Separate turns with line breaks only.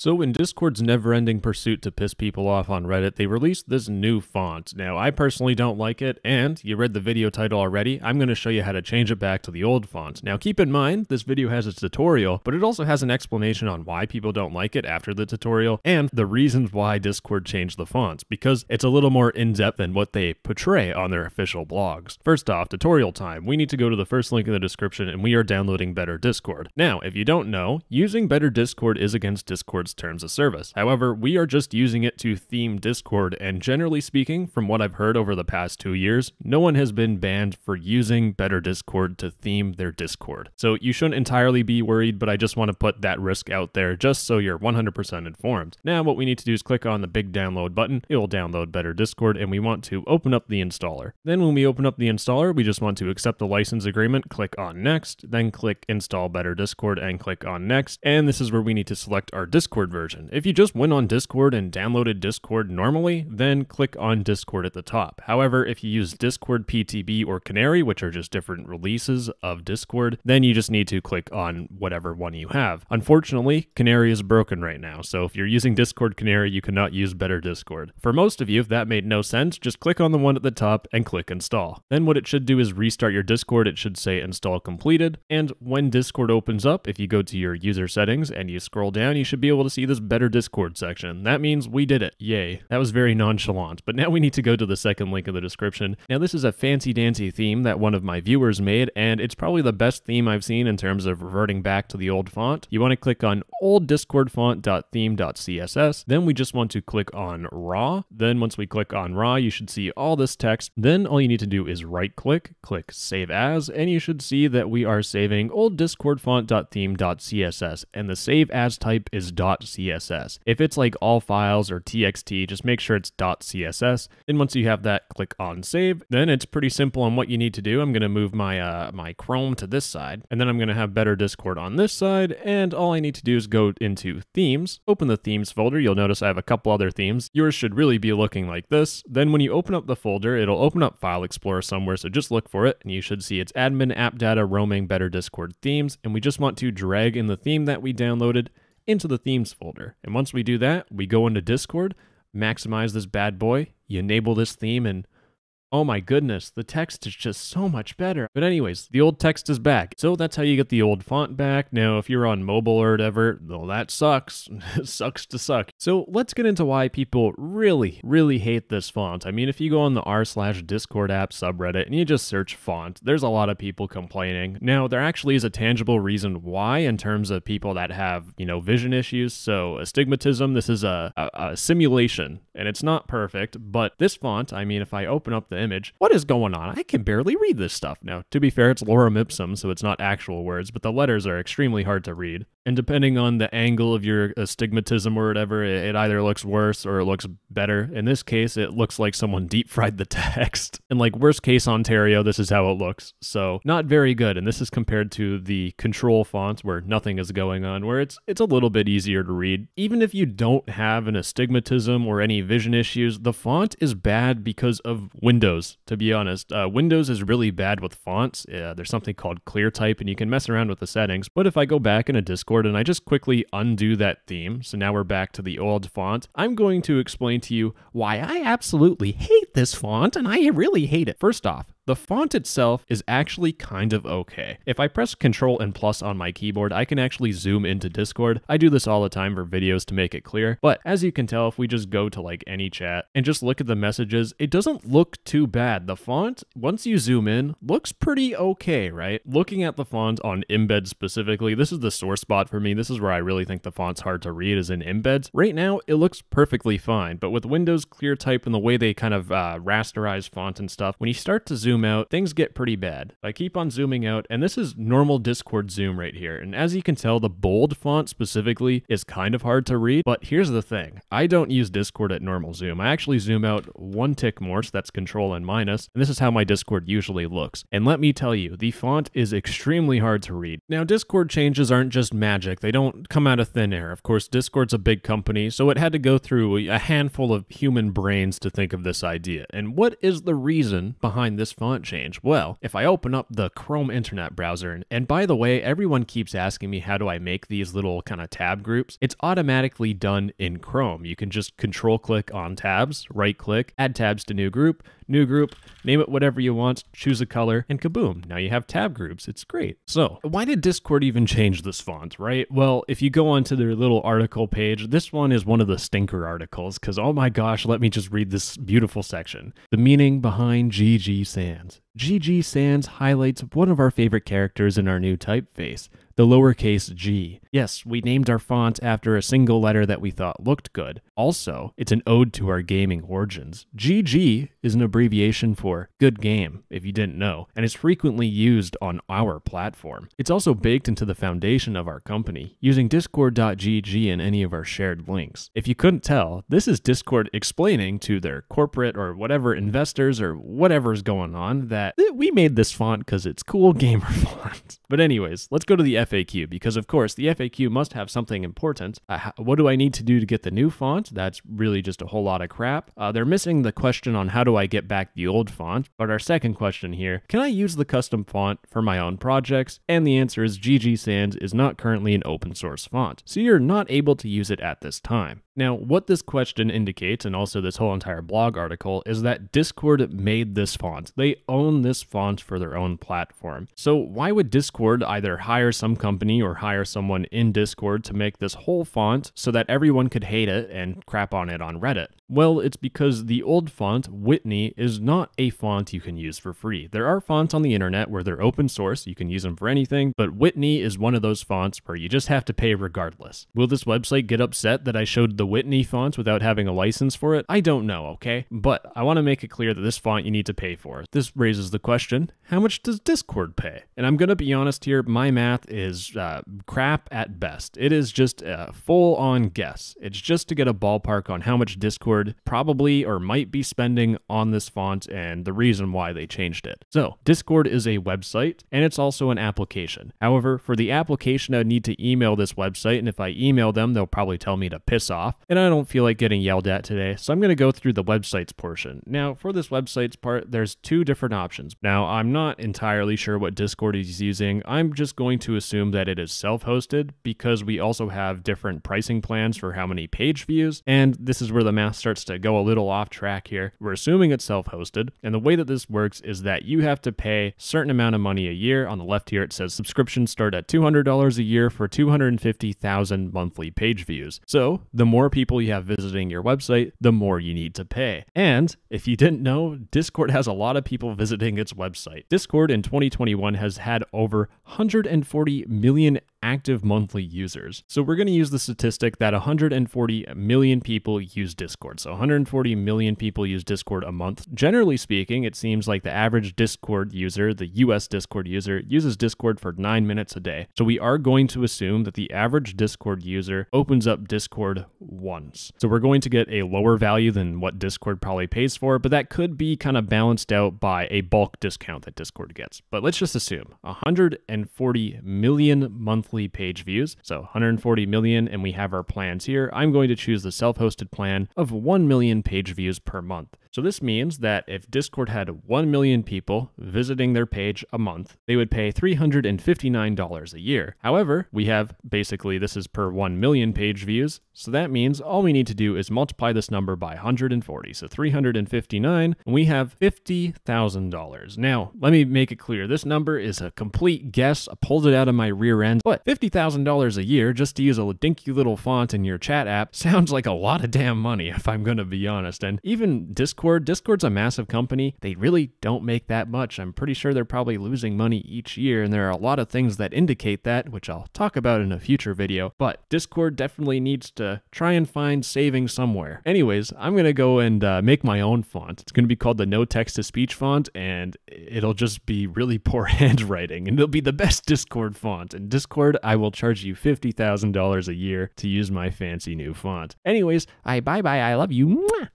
So in Discord's never-ending pursuit to piss people off on Reddit, they released this new font. Now, I personally don't like it, and you read the video title already, I'm going to show you how to change it back to the old font. Now, keep in mind, this video has its tutorial, but it also has an explanation on why people don't like it after the tutorial, and the reasons why Discord changed the fonts, because it's a little more in-depth than what they portray on their official blogs. First off, tutorial time. We need to go to the first link in the description, and we are downloading Better Discord. Now, if you don't know, using Better Discord is against Discord's terms of service. However, we are just using it to theme Discord, and generally speaking, from what I've heard over the past two years, no one has been banned for using Better Discord to theme their Discord. So you shouldn't entirely be worried, but I just want to put that risk out there just so you're 100% informed. Now, what we need to do is click on the big download button. It will download Better Discord, and we want to open up the installer. Then when we open up the installer, we just want to accept the license agreement, click on Next, then click Install Better Discord, and click on Next. And this is where we need to select our Discord Discord version. If you just went on Discord and downloaded Discord normally, then click on Discord at the top. However, if you use Discord PTB or Canary, which are just different releases of Discord, then you just need to click on whatever one you have. Unfortunately, Canary is broken right now, so if you're using Discord Canary, you cannot use Better Discord. For most of you, if that made no sense, just click on the one at the top and click install. Then what it should do is restart your Discord. It should say install completed. And when Discord opens up, if you go to your user settings and you scroll down, you should be able to see this better Discord section. That means we did it. Yay. That was very nonchalant. But now we need to go to the second link in the description. Now, this is a fancy dancy theme that one of my viewers made, and it's probably the best theme I've seen in terms of reverting back to the old font. You want to click on old discord. Then we just want to click on raw. Then once we click on raw, you should see all this text. Then all you need to do is right click, click save as, and you should see that we are saving old discord and the save as type is .css. If it's like all files or txt, just make sure it's .css. Then once you have that, click on save. Then it's pretty simple on what you need to do. I'm going to move my uh, my Chrome to this side, and then I'm going to have Better Discord on this side, and all I need to do is go into themes, open the themes folder. You'll notice I have a couple other themes. Yours should really be looking like this. Then when you open up the folder, it'll open up File Explorer somewhere, so just look for it, and you should see it's admin app data roaming Better Discord themes, and we just want to drag in the theme that we downloaded into the themes folder. And once we do that, we go into Discord, maximize this bad boy, you enable this theme, and Oh my goodness, the text is just so much better. But anyways, the old text is back. So that's how you get the old font back. Now, if you're on mobile or whatever, well, that sucks. sucks to suck. So let's get into why people really, really hate this font. I mean, if you go on the r slash Discord app subreddit and you just search font, there's a lot of people complaining. Now, there actually is a tangible reason why in terms of people that have, you know, vision issues. So astigmatism, this is a, a, a simulation and it's not perfect, but this font, I mean, if I open up the image. What is going on? I can barely read this stuff. Now, to be fair, it's lorem ipsum, so it's not actual words, but the letters are extremely hard to read. And depending on the angle of your astigmatism or whatever, it either looks worse or it looks better. In this case, it looks like someone deep fried the text. And like worst case Ontario, this is how it looks. So not very good. And this is compared to the control fonts where nothing is going on, where it's it's a little bit easier to read. Even if you don't have an astigmatism or any vision issues, the font is bad because of Windows. To be honest, uh, Windows is really bad with fonts. Uh, there's something called ClearType, and you can mess around with the settings. But if I go back in a Discord and I just quickly undo that theme, so now we're back to the old font, I'm going to explain to you why I absolutely hate this font and I really hate it. First off, the font itself is actually kind of okay. If I press Control and plus on my keyboard, I can actually zoom into Discord. I do this all the time for videos to make it clear, but as you can tell, if we just go to like any chat and just look at the messages, it doesn't look too bad. The font, once you zoom in, looks pretty okay, right? Looking at the font on embed specifically, this is the sore spot for me. This is where I really think the font's hard to read is in embeds. Right now, it looks perfectly fine, but with Windows ClearType and the way they kind of uh, rasterize font and stuff, when you start to zoom zoom out, things get pretty bad. I keep on zooming out, and this is normal Discord zoom right here. And as you can tell, the bold font specifically is kind of hard to read. But here's the thing I don't use Discord at normal zoom. I actually zoom out one tick more, so that's control and minus. And this is how my Discord usually looks. And let me tell you, the font is extremely hard to read. Now, Discord changes aren't just magic, they don't come out of thin air. Of course, Discord's a big company, so it had to go through a handful of human brains to think of this idea. And what is the reason behind this font? Change? Well, if I open up the Chrome internet browser, and, and by the way, everyone keeps asking me how do I make these little kind of tab groups, it's automatically done in Chrome. You can just control click on tabs, right click, add tabs to new group, new group, name it whatever you want, choose a color, and kaboom, now you have tab groups. It's great. So, why did Discord even change this font, right? Well, if you go onto their little article page, this one is one of the stinker articles because, oh my gosh, let me just read this beautiful section. The meaning behind GG Sans. GG Sans highlights one of our favorite characters in our new typeface, the lowercase g. Yes, we named our font after a single letter that we thought looked good. Also, it's an ode to our gaming origins. GG is an abbreviation for good game, if you didn't know, and is frequently used on our platform. It's also baked into the foundation of our company, using discord.gg in any of our shared links. If you couldn't tell, this is Discord explaining to their corporate or whatever investors or whatever's going on that we made this font because it's cool gamer font. But anyways, let's go to the FAQ because of course the FAQ must have something important. Uh, what do I need to do to get the new font? That's really just a whole lot of crap. Uh, they're missing the question on how do I get back the old font. But our second question here, can I use the custom font for my own projects? And the answer is GG Sans is not currently an open source font, so you're not able to use it at this time. Now, what this question indicates, and also this whole entire blog article, is that Discord made this font. They own this font for their own platform. So, why would Discord either hire some company or hire someone in Discord to make this whole font so that everyone could hate it and crap on it on Reddit? Well, it's because the old font, Whitney, is not a font you can use for free. There are fonts on the internet where they're open source, you can use them for anything, but Whitney is one of those fonts where you just have to pay regardless. Will this website get upset that I showed the Whitney font without having a license for it? I don't know, okay? But I want to make it clear that this font you need to pay for. This raises the question how much does Discord pay? And I'm going to be honest here, my math is uh, crap at best. It is just a full on guess. It's just to get a ballpark on how much Discord probably or might be spending on this font and the reason why they changed it. So, Discord is a website and it's also an application. However, for the application, I need to email this website, and if I email them, they'll probably tell me to piss off and I don't feel like getting yelled at today, so I'm going to go through the websites portion. Now, for this websites part, there's two different options. Now, I'm not entirely sure what Discord is using. I'm just going to assume that it is self-hosted because we also have different pricing plans for how many page views, and this is where the math starts to go a little off track here. We're assuming it's self-hosted, and the way that this works is that you have to pay certain amount of money a year. On the left here, it says subscriptions start at $200 a year for 250,000 monthly page views. So, the more people you have visiting your website, the more you need to pay. And if you didn't know, Discord has a lot of people visiting its website. Discord in 2021 has had over 140 million active monthly users. So we're going to use the statistic that 140 million people use Discord. So 140 million people use Discord a month. Generally speaking, it seems like the average Discord user, the US Discord user, uses Discord for nine minutes a day. So we are going to assume that the average Discord user opens up Discord once. So we're going to get a lower value than what Discord probably pays for, but that could be kind of balanced out by a bulk discount that Discord gets. But let's just assume 140 million monthly monthly page views. So 140 million, and we have our plans here. I'm going to choose the self hosted plan of 1 million page views per month. So this means that if Discord had 1 million people visiting their page a month, they would pay $359 a year. However, we have basically this is per 1 million page views, so that means all we need to do is multiply this number by 140. So 359, and we have $50,000. Now, let me make it clear. This number is a complete guess. I pulled it out of my rear end, but $50,000 a year just to use a dinky little font in your chat app sounds like a lot of damn money if I'm going to be honest. And even Discord Discord. Discord's a massive company. They really don't make that much. I'm pretty sure they're probably losing money each year, and there are a lot of things that indicate that, which I'll talk about in a future video. But Discord definitely needs to try and find saving somewhere. Anyways, I'm going to go and uh, make my own font. It's going to be called the No Text to Speech font, and it'll just be really poor handwriting, and it'll be the best Discord font. And Discord, I will charge you $50,000 a year to use my fancy new font. Anyways, I bye bye. I love you. Mwah!